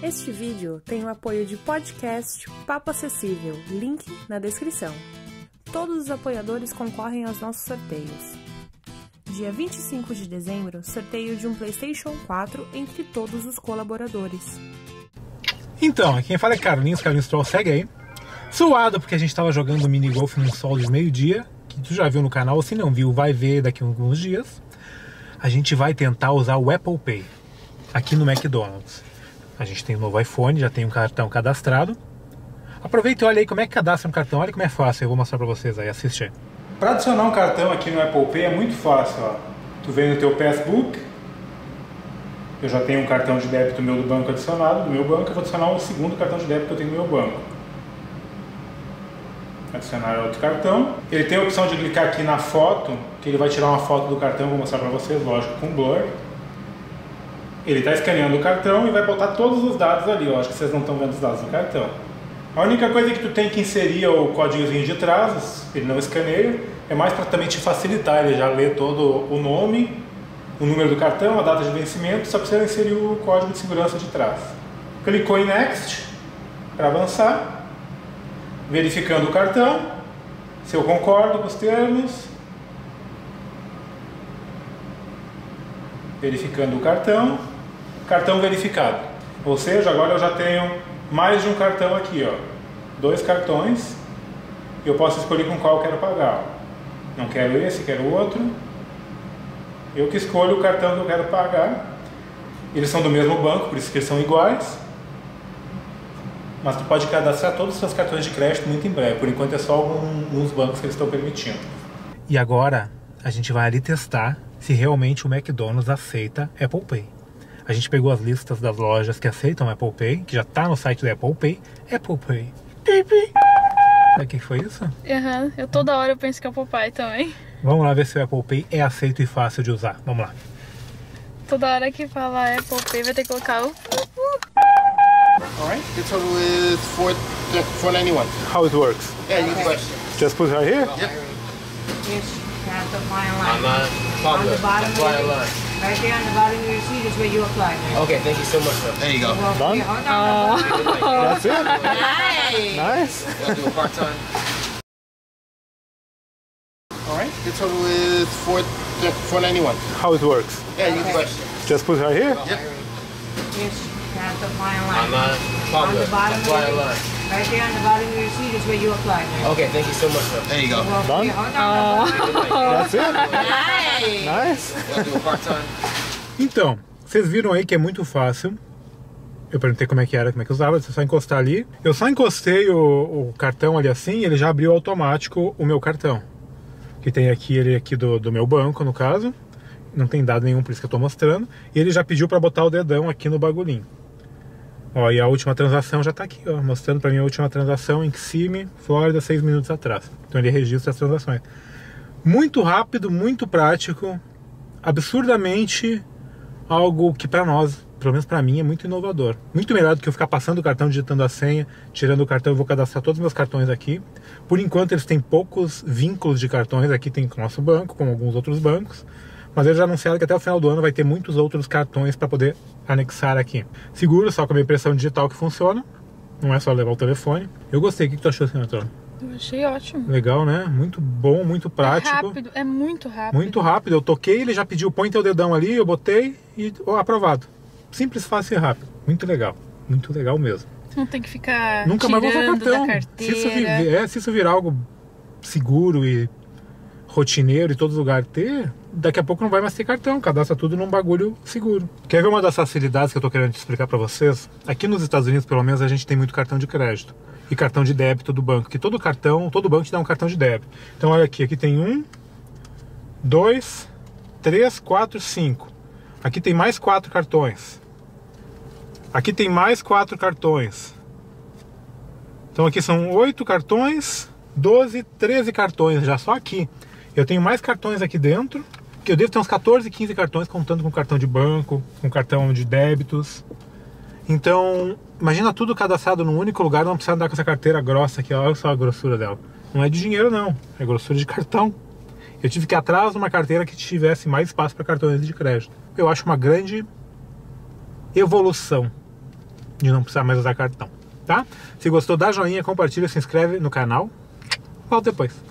Este vídeo tem o apoio de podcast Papo Acessível, link na descrição. Todos os apoiadores concorrem aos nossos sorteios. Dia 25 de dezembro, sorteio de um PlayStation 4 entre todos os colaboradores. Então, quem fala é Carlinhos, Carlinhos Troll, segue aí. Suado porque a gente estava jogando mini golf num sol de meio-dia, que tu já viu no canal, se não viu, vai ver daqui a alguns dias. A gente vai tentar usar o Apple Pay aqui no McDonald's. A gente tem um novo iPhone, já tem um cartão cadastrado. Aproveita e olha aí como é que cadastra um cartão, olha como é fácil, eu vou mostrar para vocês aí, assiste aí. Para adicionar um cartão aqui no Apple Pay é muito fácil, ó. Tu vem no teu Passbook, eu já tenho um cartão de débito meu do banco adicionado, do meu banco, eu vou adicionar um segundo cartão de débito que eu tenho no meu banco. Adicionar outro cartão. Ele tem a opção de clicar aqui na foto, que ele vai tirar uma foto do cartão, vou mostrar para vocês, lógico, com blur. Ele está escaneando o cartão e vai botar todos os dados ali, eu acho que vocês não estão vendo os dados do cartão. A única coisa que tu tem que inserir é o códigozinho de trás, ele não escaneia, é mais para também te facilitar, ele já lê todo o nome, o número do cartão, a data de vencimento, só precisa inserir o código de segurança de trás. Clicou em Next para avançar, verificando o cartão, se eu concordo com os termos, verificando o cartão, cartão verificado. Ou seja, agora eu já tenho mais de um cartão aqui, ó. Dois cartões. Eu posso escolher com qual eu quero pagar. Não quero esse, quero outro. Eu que escolho o cartão que eu quero pagar. Eles são do mesmo banco, por isso que eles são iguais. Mas tu pode cadastrar todos os seus cartões de crédito muito em breve. Por enquanto é só alguns bancos que eles estão permitindo. E agora a gente vai ali testar se realmente o McDonald's aceita Apple Pay. A gente pegou as listas das lojas que aceitam Apple Pay, que já está no site do Apple Pay. Apple Pay. Sabe o que foi isso? Aham, uhum. eu toda hora eu penso que é o papai também. Vamos lá ver se o Apple Pay é aceito e fácil de usar. Vamos lá. Toda hora que fala Apple Pay vai ter que colocar o. Alright, the total is 4, 491. How it works? Yeah, you can Just put her here? Yep. Yes, count up my line. Online. On the bottom Apply of the- line. Right there on the bottom of your seat is where you apply. Okay, thank you so much. Sir. There you go. Well, Done? yeah, hold on. hold. That's it? Nice. Nice. Wanna do a part time? Alright, the total is 4, 491. How it works? Yeah, you can Just put her here? Yep. Yes, count up my line. Online. On the bottom of the- line. Right there on the bottom of your receipt is where you apply. Okay, thank you so much. There you go. Well, Done? yeah, on. That's it? Nice. Nice. Então, vocês viram aí que é muito fácil. Eu perguntei como é que era, como é que usava, você só encostar ali. Eu só encostei o, o cartão ali assim, ele já abriu automático o meu cartão. Que tem aqui ele aqui do, do meu banco, no caso. Não tem dado nenhum, por isso que eu tô mostrando. E ele já pediu para botar o dedão aqui no bagulhinho. Ó, e a última transação já tá aqui, ó, mostrando para mim a última transação em Kissimmee, Flórida, seis minutos atrás. Então ele registra as transações. Muito rápido, muito prático, absurdamente algo que para nós, pelo menos para mim, é muito inovador. Muito melhor do que eu ficar passando o cartão, digitando a senha, tirando o cartão, eu vou cadastrar todos os meus cartões aqui. Por enquanto eles têm poucos vínculos de cartões aqui, tem com o nosso banco, como alguns outros bancos. Mas eles já anunciaram que até o final do ano vai ter muitos outros cartões para poder anexar aqui. Seguro, só com a impressão digital que funciona. Não é só levar o telefone. Eu gostei. O que que tu achou, senador? Eu achei ótimo. Legal, né? Muito bom, muito prático. É rápido, é muito rápido. Muito rápido, eu toquei, ele já pediu, põe teu dedão ali, eu botei e ó, aprovado. Simples, fácil e rápido. Muito legal. Muito legal mesmo. Não tem que ficar Nunca mais vou usar cartão. Se isso, vi- carteira. é, se isso virar algo seguro e rotineiro em todos os lugares ter, daqui a pouco não vai mais ter cartão, cadastra tudo num bagulho seguro. Quer ver uma das facilidades que eu tô querendo te explicar para vocês? Aqui nos Estados Unidos, pelo menos, a gente tem muito cartão de crédito e cartão de débito do banco, que todo cartão, todo banco te dá um cartão de débito. Então olha aqui, aqui tem um, dois, três, quatro, cinco. Aqui tem mais quatro cartões. Aqui tem mais quatro cartões. Então aqui são oito cartões, 12, 13 cartões já só aqui. Eu tenho mais cartões aqui dentro, eu devo ter uns 14, 15 cartões contando com cartão de banco, com cartão de débitos. Então, imagina tudo cadastrado num único lugar, não precisa andar com essa carteira grossa aqui, olha só a grossura dela. Não é de dinheiro não, é grossura de cartão. Eu tive que ir atrás de uma carteira que tivesse mais espaço para cartões de crédito. Eu acho uma grande evolução de não precisar mais usar cartão, tá? Se gostou, dá joinha, compartilha, se inscreve no canal. Volto depois.